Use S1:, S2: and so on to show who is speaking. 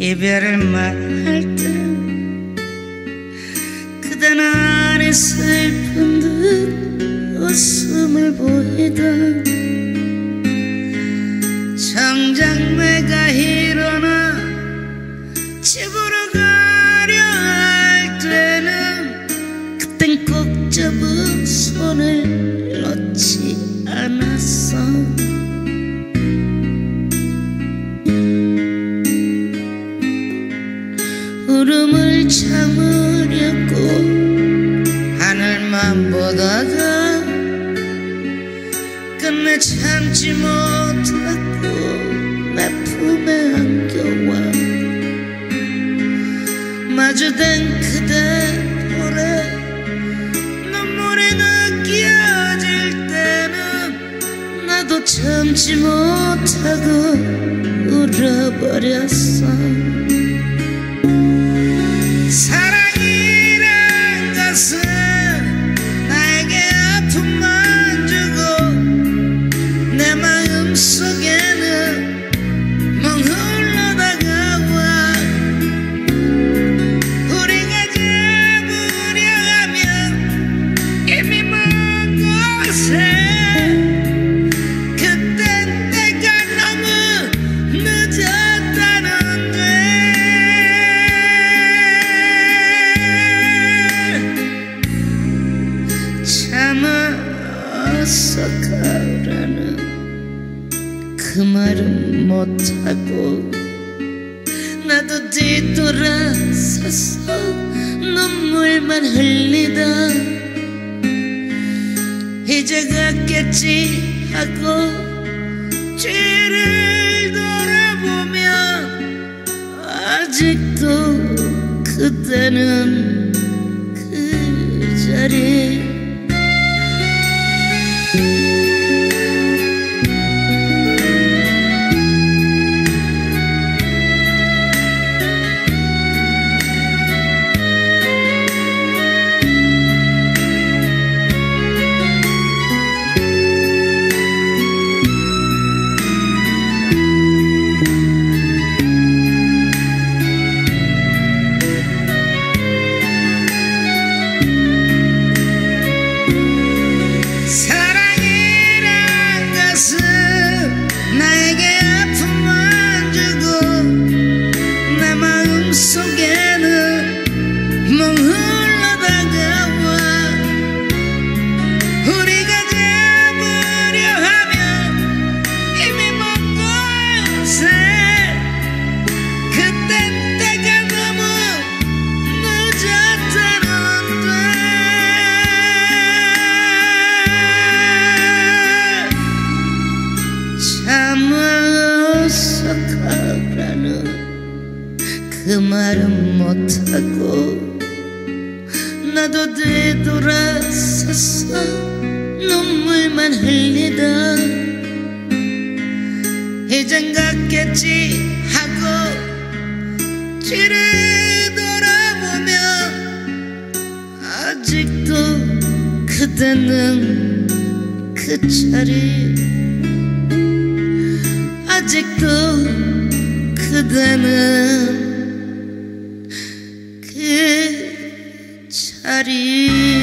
S1: 이별을 말할 때 그댄 안에 슬픈 듯 웃음을 보이다 정작 내가 일어나 집으로 가려 할 때는 그땐 꼭 잡은 손을 놓지 않았어 참으려고 하늘만 보다가 끝내 참지 못하고 내 품에 안겨와 마주된 그대 볼에 눈물이 느껴질 때는 나도 참지 못하고 울어버렸어 그 말은 못하고 나도 뒤돌아서서 눈물만 흘리다. 이제 갔겠지 하고 뒤를 돌아보면 아직도 그때는 그 자리 사 그 말은 못하고 나도 뒤돌아서서 눈물만 흘리다 이젠 갔겠지 하고 뒤를 돌아보면 아직도 그대는 그 자리. 아직도 그대는 그 자리